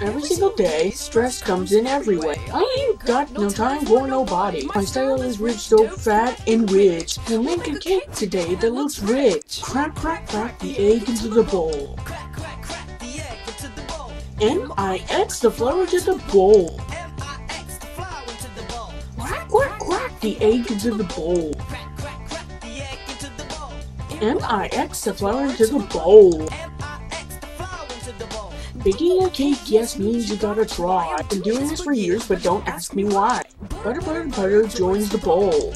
Every single day, stress comes in every way. Oh, I ain't got no time for nobody. My style is rich, so fat and rich. We'll make a cake today that looks rich. Crack, crack, crack the egg into the bowl. M-I-X the flour into the bowl. Crack, crack, crack the egg into the bowl. M-I-X the flour into the bowl. Baking a cake, yes, means you gotta try. I've Been doing this for years, but don't ask me why. Butter, butter, butter joins the bowl.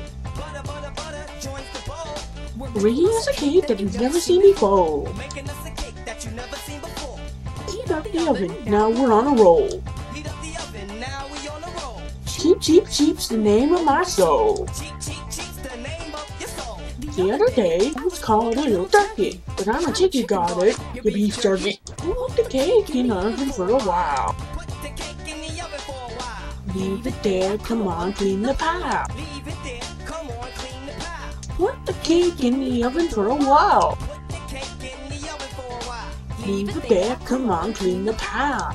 Rigging is a cake that you've never seen before. Heat up the oven, now we're on a roll. Cheap, cheap, cheap's the name of my soul. The other day, I was called a little turkey, but I'm a chicken got it, the beef jerky. Put the cake in the oven for a while. Leave it there, come on, clean the pile. Put the cake in the oven for a while. Leave it there, come on, clean the pile.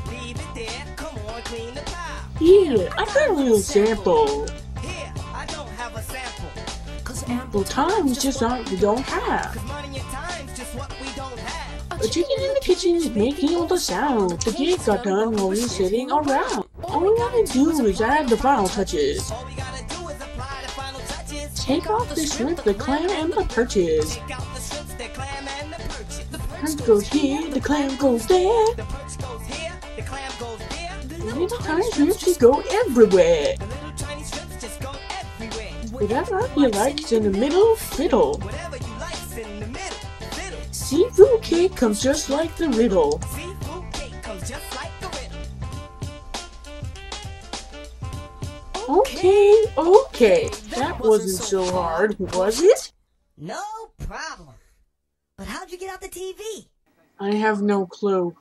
Here, I got a little sample. Ample times just aren't we don't have. A chicken in the kitchen is making all the sound. The cake got done we're sitting around. All we gotta do is add the final touches. Take off the shrimp, the clam, and the perches. The perch goes here, the clam goes there. The little tiny shrimps just go everywhere. Whatever you like in the middle, fiddle. Seafood cake comes just like the riddle. Okay, okay. That wasn't so hard, was it? No problem. But how'd you get out the TV? I have no clue.